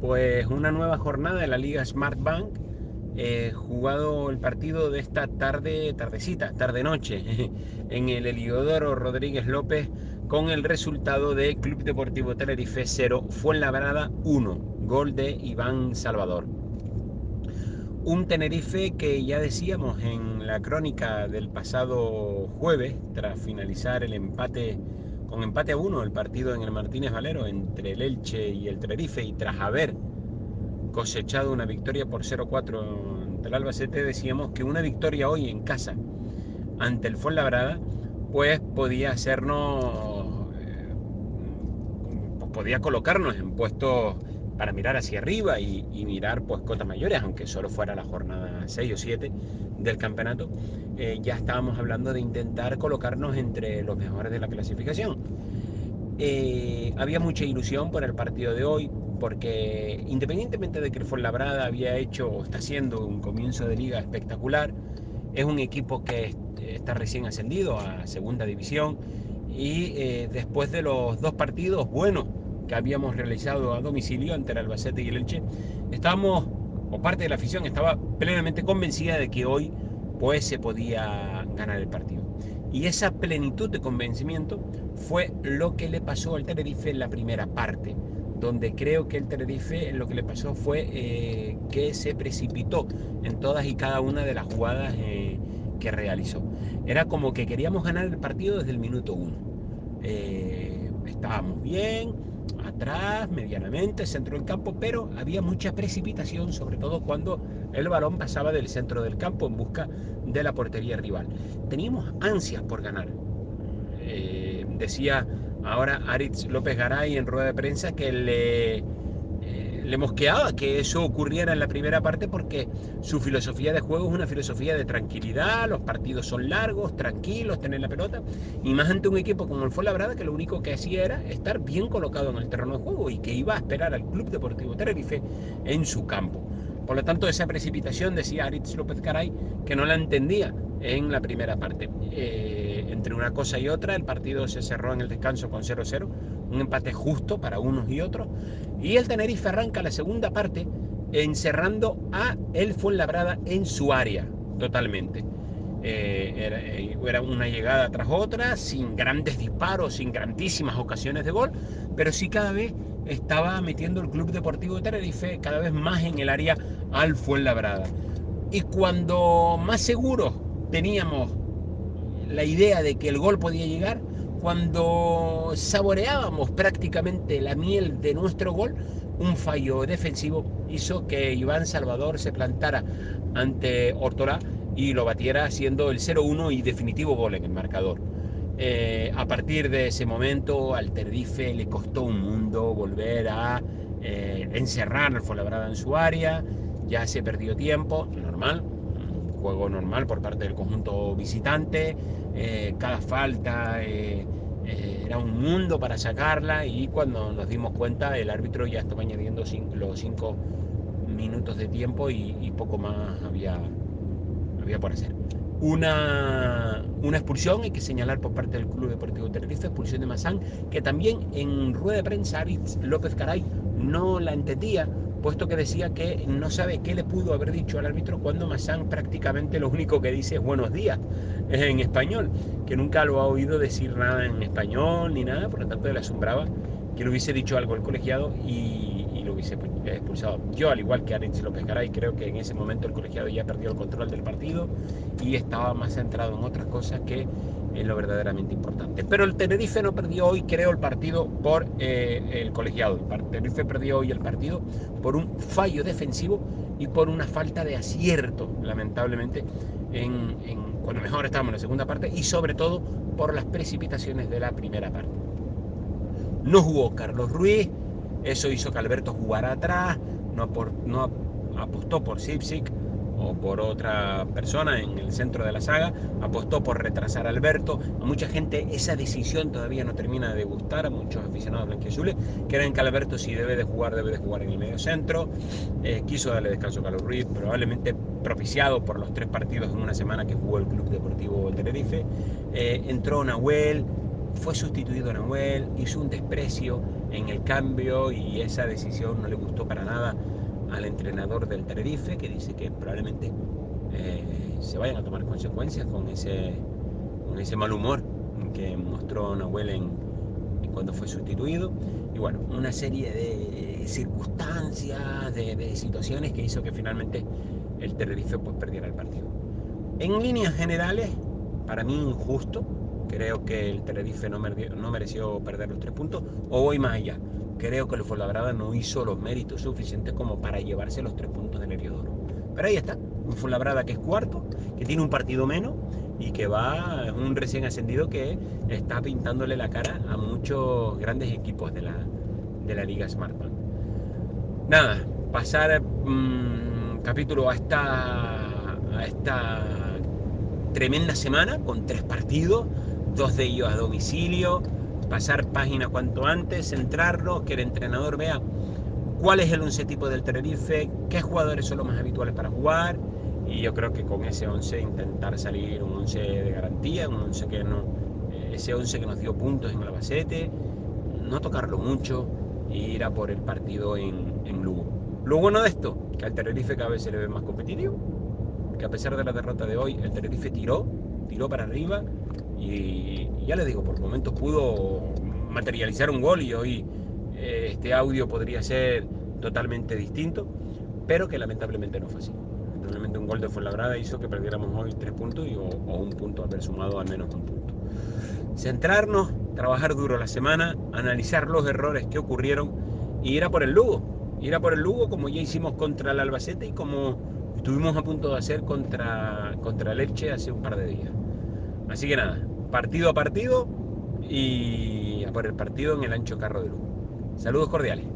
pues una nueva jornada de la Liga Smart Bank. Eh, jugado el partido de esta tarde, tardecita, tarde-noche, en el Heliodoro Rodríguez López con el resultado de Club Deportivo Tenerife 0, Fuenlabrada 1, gol de Iván Salvador. Un Tenerife que ya decíamos en la crónica del pasado jueves, tras finalizar el empate con empate a uno el partido en el Martínez Valero entre el Elche y el Tenerife y tras haber cosechado una victoria por 0-4 ante el Albacete, decíamos que una victoria hoy en casa ante el Fuenlabrada pues podía hacernos, eh, podía colocarnos en puestos para mirar hacia arriba y, mirar pues cotas mayores, aunque solo fuera la jornada 6 o 7 del campeonato, eh, ya estábamos hablando de intentar colocarnos entre los mejores de la clasificación. Eh, había mucha ilusión por el partido de hoy, porque independientemente de que el Fuenlabrada había hecho o está haciendo un comienzo de liga espectacular, es un equipo que está recién ascendido a segunda división y eh, después de los dos partidos buenos que habíamos realizado a domicilio ante Albacete y el Elche, estábamos, o parte de la afición estaba plenamente convencida de que hoy pues se podía ganar el partido. Y esa plenitud de convencimiento fue lo que le pasó al Tenerife en la primera parte, donde creo que el Tenerife lo que le pasó fue eh, que se precipitó en todas y cada una de las jugadas eh, que realizó. Era como que queríamos ganar el partido desde el minuto uno. Eh, estábamos bien, atrás, medianamente, centro del campo, pero había mucha precipitación, sobre todo cuando el balón pasaba del centro del campo en busca de la portería rival. Teníamos ansias por ganar. Eh, decía ahora Aritz López Garay en rueda de prensa que le le mosqueaba que eso ocurriera en la primera parte porque su filosofía de juego es una filosofía de tranquilidad, los partidos son largos, tranquilos, tener la pelota, y más ante un equipo como el Fuenlabrada que lo único que hacía era estar bien colocado en el terreno de juego y que iba a esperar al Club Deportivo Tenerife en su campo. Por lo tanto, esa precipitación, decía Aritz López Caray, que no la entendía en la primera parte. Eh, entre una cosa y otra, el partido se cerró en el descanso con 0-0, un empate justo para unos y otros, y el Tenerife arranca la segunda parte encerrando a el Fuenlabrada en su área, totalmente. Eh, era, era, una llegada tras otra, sin grandes disparos, sin grandísimas ocasiones de gol, pero sí cada vez estaba metiendo el Club Deportivo de Tenerife cada vez más en el área al Fuenlabrada. Y cuando más seguros teníamos la idea de que el gol podía llegar, cuando saboreábamos prácticamente la miel de nuestro gol, un fallo defensivo hizo que Iván Salvador se plantara ante Ortolá y lo batiera haciendo el 0-1 y definitivo gol en el marcador. Eh, a partir de ese momento al Tenerife le costó un mundo volver a eh, encerrar al Fuenlabrada en su área, ya se perdió tiempo, normal, juego normal por parte del conjunto visitante, eh, cada falta era un mundo para sacarla y cuando nos dimos cuenta el árbitro ya estaba añadiendo los cinco minutos de tiempo y, y poco más había, había por hacer. Una, una, expulsión, hay que señalar por parte del Club Deportivo Tenerife, expulsión de Mazán, que también en rueda de prensa Aritz López Caray no la entendía, puesto que decía que no sabe qué le pudo haber dicho al árbitro cuando Mazán prácticamente lo único que dice es buenos días en español, que nunca lo ha oído decir nada en español ni nada, por lo tanto le asombraba que le hubiese dicho algo al colegiado y lo hubiese expulsado. Yo, al igual que Aritz López Garay, creo que en ese momento el colegiado ya perdió el control del partido y estaba más centrado en otras cosas que en lo verdaderamente importante. Pero el Tenerife no perdió hoy, creo, el partido por eh, el colegiado. El Tenerife perdió hoy el partido por un fallo defensivo y por una falta de acierto, lamentablemente, en, cuando mejor estábamos en la segunda parte y sobre todo por las precipitaciones de la primera parte. No jugó Carlos Ruiz, eso hizo que Alberto jugara atrás, no, no apostó por Sipsik o por otra persona en el centro de la saga, apostó por retrasar a Alberto. A mucha gente esa decisión todavía no termina de gustar, a muchos aficionados blanquiazules creen que Alberto si debe de jugar, debe de jugar en el medio centro. Eh, quiso darle descanso a Carlos Ruiz, probablemente propiciado por los tres partidos en una semana que jugó el Club Deportivo Tenerife. Eh, entró Nahuel, fue sustituido Nahuel, hizo un desprecio en el cambio y esa decisión no le gustó para nada al entrenador del Tenerife, que dice que probablemente eh, se vayan a tomar consecuencias con ese, con ese mal humor que mostró Nahuel en, cuando fue sustituido. Y bueno, una serie de circunstancias, de, situaciones que hizo que finalmente el Tenerife pues, perdiera el partido. En líneas generales, para mí injusto, creo que el Tenerife no, no mereció perder los tres puntos, o voy más allá, creo que el Fuenlabrada no hizo los méritos suficientes como para llevarse los tres puntos del Heriodoro. Pero ahí está, un Fuenlabrada que es cuarto, que tiene un partido menos y que va, un recién ascendido que está pintándole la cara a muchos grandes equipos de la, de la Liga Smartbank. Nada, pasar mm, capítulo a esta, a esta tremenda semana con tres partidos, dos de ellos a domicilio, pasar página cuanto antes, centrarnos, que el entrenador vea cuál es el once tipo del Tenerife, qué jugadores son los más habituales para jugar y yo creo que con ese 11 intentar salir un 11 de garantía, un 11 que no, eh, ese 11 que nos dio puntos en Albacete, no tocarlo mucho e ir a por el partido en, en Lugo. Lo bueno de esto, que al Tenerife cada vez se le ve más competitivo, que a pesar de la derrota de hoy, el Tenerife tiró, tiró para arriba y, ya le digo, por momentos pudo materializar un gol y hoy eh, este audio podría ser totalmente distinto, pero que lamentablemente no fue así. Lamentablemente un gol de Fuenlabrada hizo que perdiéramos hoy tres puntos y, o, un punto, haber sumado al menos un punto. Centrarnos, trabajar duro la semana, analizar los errores que ocurrieron y ir a por el Lugo. Ir a por el Lugo como ya hicimos contra el Albacete y como estuvimos a punto de hacer contra, contra el Elche hace un par de días. Así que nada, partido a partido y a por el partido en el ancho carro de luz. Saludos cordiales.